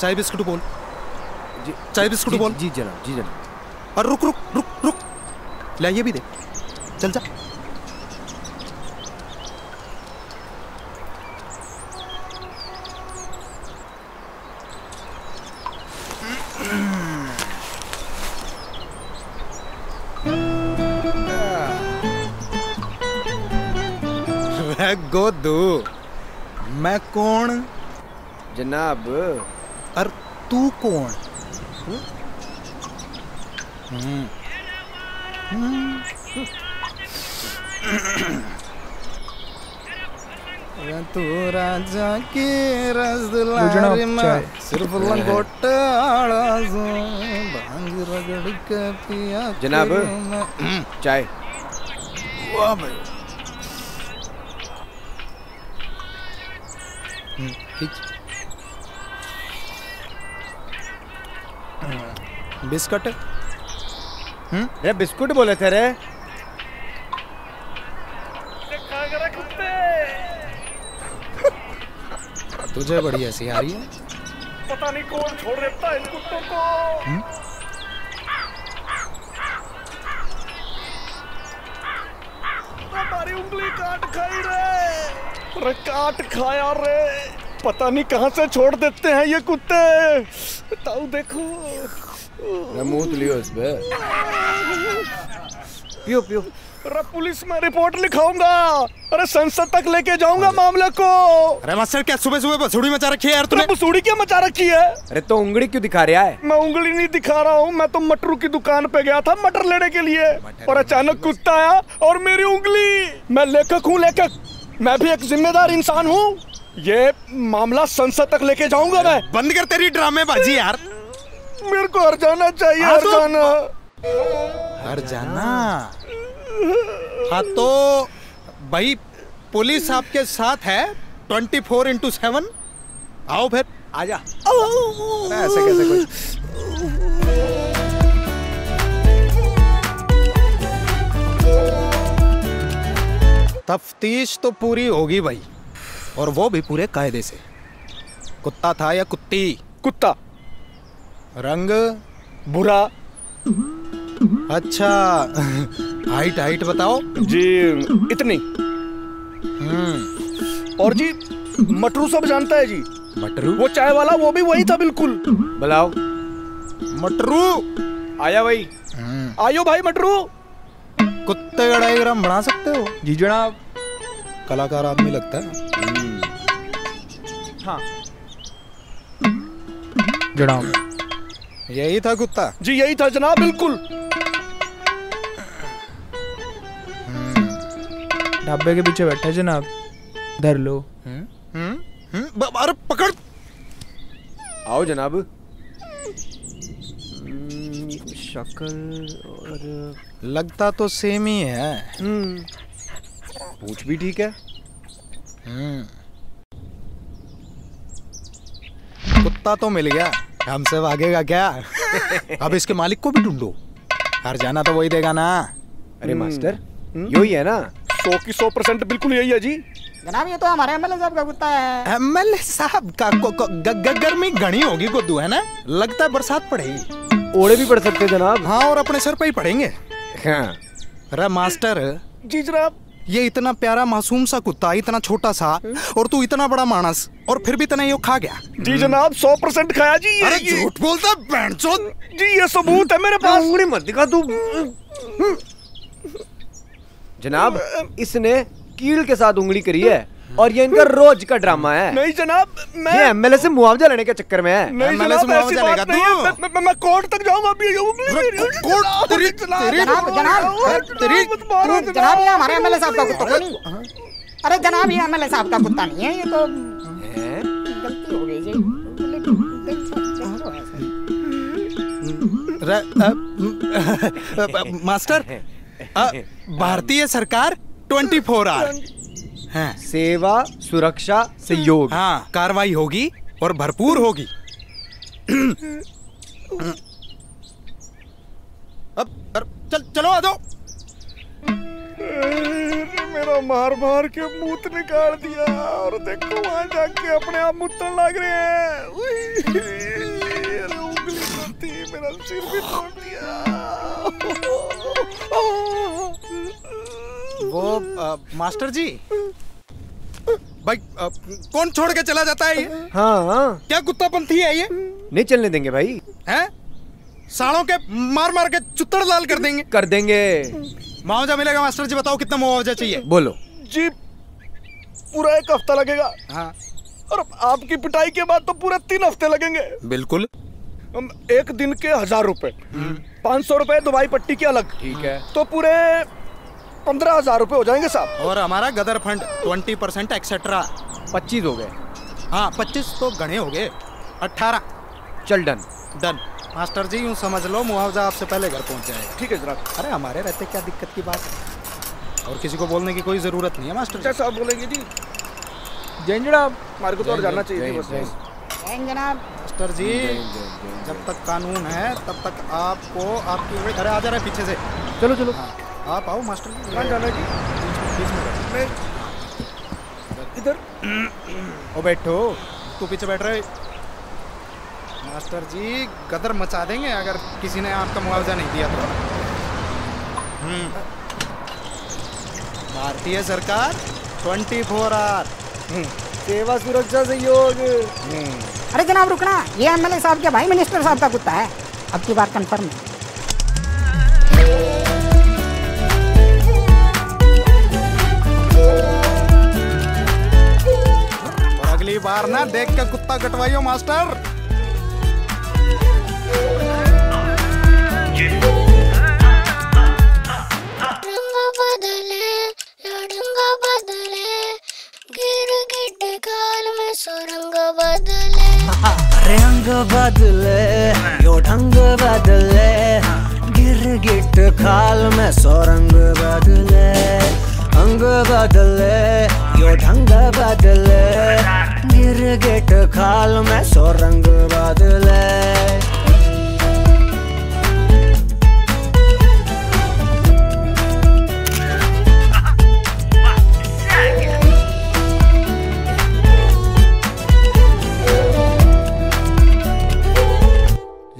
चाय बिस्कुट बोल। जी चाय बिस्कुट बोल। जी जनाब जी जनाब। और रुक रुक रुक रुक। ले ये भी दे। चल जा। गोदू। मैं कौन? जनाब और तू कौन हम्म। हम्म। तू राजा की रसदुलारी में सिर्फ़ लंगोटा आड़ा भाँग रगड़ के पिया जनाब। चाय वाह भाई हम्म, खींच हम्म, बिस्कुट अरे बिस्कुट बोले थे रे। तुझे बड़ी हँसी आ रही है। पता नहीं कौन छोड़ देता है इन कुत्तों को। हमारी उंगली काट खाई रे। काट खाया रे। पता नहीं कहाँ से छोड़ देते हैं ये कुत्ते। ताऊ देखो। मैं मुँह लियो इस पे। पियो पियो। अरे पुलिस में रिपोर्ट लिखाऊँगा। अरे संसद तक लेके जाऊँगा मामले को। अरे मास्टर क्या सुबह सुबह बसुड़ी मचा रखी है यार तूने? तूने बसूड़ी क्या मचा रखी है? अरे तो उंगली क्यों दिखा रहा है? मैं उंगली नहीं दिखा रहा हूँ मैं तो मटरू की दुकान पे गया था मटर लेने के लिए। और अचानक कुत्ता आया और मेरी उंगली। मैं लेखक हूँ लेखक। मैं भी एक जिम्मेदार इंसान हूँ। ये मामला संसद तक लेके जाऊँगा मैं। बंद कर तेरी ड्रामेबाजी यार। मेरे को हर जाना चाहिए हाँ हर तो- जाना हर जाना हाँ तो भाई पुलिस आपके साथ है ट्वेंटी फोर इंटू सेवन आओ फिर। आजा ऐसे कैसे कोई तफ्तीश तो पूरी होगी भाई। और वो भी पूरे कायदे से। कुत्ता था या कुत्ती? कुत्ता। रंग बुरा। अच्छा हाइट हाइट बताओ। जी इतनी। हम्म। और जी मटरू सब जानता है जी। मटरू? वो चाय वाला वो भी वही था बिल्कुल। बुलाओ। मटरू? आया भाई। हम्म, आयो भाई मटरू। कुत्ते का डायग्राम बना सकते हो? जी जनाब। कलाकार आदमी लगता है। हाँ। जनाब। यही था कुत्ता? जी यही था जनाब बिल्कुल। ढाबे के पीछे बैठा जनाब। धर लो। हम्म, हम्म, हम्म, अरे पकड़। आओ जनाब। हम्म, शक्ल और लगता तो सेम ही है। हम्म, पूछ भी ठीक है हम्म। कुत्ता तो मिल गया। हमसे भागेगा क्या? अब इसके मालिक को भी ढूंढो। हर जाना तो वही देगा ना। अरे मास्टर यो ही है ना? सौ की सौ परसेंट बिल्कुल यही है जी। जनाब ये तो हमारे एमएलए साहब का कुत्ता है। एमएलए साहब का को, को, ग, ग, गर्मी घनी होगी गुद्दू है ना? लगता है बरसात पड़ेगी। ओड़े भी पड़ सकते जनाब। हाँ और अपने सर पे ही पड़ेंगे। हाँ। मास्टर। जी जनाब। ये इतना प्यारा मासूम सा कुत्ता इतना छोटा सा और तू इतना बड़ा मानस और फिर भी इतना यो खा गया। जी जनाब सौ परसेंट खाया जी ये- अरे झूठ बोलता बैंचोद जी ये सबूत है मेरे पास। उंगली मत दिखा तू। जनाब इसने कील के साथ उंगली करी है। और ये इनका रोज का ड्रामा है। नहीं जनाब मैं ये एमएलए से मुआवजा लेने के चक्कर में है। नहीं जनाब ऐसी मुआवजा बात लेगा नहीं तू। है मैं- मैं- मैं कोर्ट तक जाऊँगा अभी ये उंगली कोर्ट तेरी तेरी जनाब जनाब तेरी मत मारो जनाब। ये हमारे एमएलए साहब का कुत्ता तो नहीं अरे जनाब ये एमएलए साहब का कुत्ता नहीं है ये तो हैं? गलती हो गई जी। मास्टर भारतीय सरकार 24 फोर आवर हाँ। सेवा सुरक्षा सहयोग। हाँ कार्रवाई होगी और भरपूर होगी। अब अब चल चलो आ जाओ मेरा मार मार के मूत निकाल दिया और देखो वहाँ जाके अपने आप मुतन लग रहे हैं। उंगली मेरा सिर भी तोड़ दिया। वो अ, मास्टर जी भाई अ, कौन छोड़ के चला जाता है ये? हाँ। हाँ क्या कुत्तापंथी है ये? नहीं चलने देंगे भाई। हैं? सालों के मार मार के चुत्तड़ लाल कर देंगे। कर देंगे। मुआवजा मिलेगा मास्टर जी बताओ कितना मुआवजा चाहिए? बोलो। जी पूरा एक हफ़्ता लगेगा। हाँ। और आपकी पिटाई के बाद तो पूरे तीन हफ़्ते लगेंगे। बिल्कुल। एक दिन के हज़ार रुपए। पाँच सौ रुपए दवाई पट्टी के अलग। ठीक है। तो पूरे पंद्रह हज़ार रुपए हो जाएँगे साहब। और हमारा गदर फंड ट्वेंटी परसेंट एक्सेट्रा पच्चीस हो गए। हाँ पच्चीस तो गणे हो गए। अट्ठारह। चल डन। डन। मास्टर जी यूँ समझ लो मुआवजा आपसे पहले घर पहुँच जाएगा ठीक है जनाब। अरे हमारे रहते क्या दिक्कत की बात? है और किसी को बोलने की कोई ज़रूरत नहीं है मास्टर जी? साहब बोलेंगे जी। जैन जनाब। हमारे को तो और जाना चाहिए बस। जैन जनाब। मास्टर जी जब तक कानून है तब तक आपको आपकी अरे आ जा रहा है पीछे से। चलो चलो। हाँ, आप आओ मास्टर जी। कहाँ जाना है जी? में इधर। ओ बैठो। तू पीछे बैठ रहे मास्टर जी गदर मचा देंगे अगर किसी ने आपका मुआवजा नहीं दिया तो। हम्म। भारतीय सरकार ट्वेंटी फोर आवर। सेवा सुरक्षा सहयोग। अरे जनाब रुकना। ये एमएलए साहब के भाई? मिनिस्टर साहब का कुत्ता है। अब की बार कंफर्म है ना देख के कुत्ता कटवाइयो मास्टर। रंग बदले गिर गिट काल में सुरंग बदले। रंग बदले यो ढंग बदले गिर गिट खाल में सौ रंग बदले अंग बदले। यो ढंग बदले। गिर गिट खाल में सौ रंग बदले।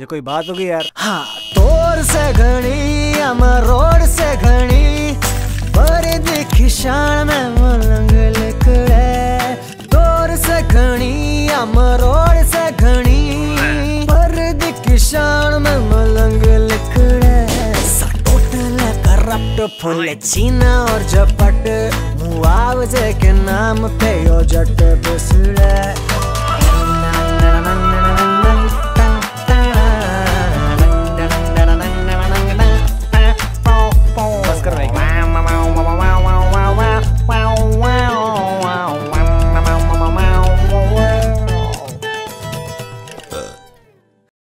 ये कोई बात होगी यार? हाँ तोर से घणी हम रोड से घणी पर दिखी में मलंग लिखड़े तोर से घणी पर में मलंग करप्ट चीना और झपट। मुआवजे के नाम पे यो जट पिसड़े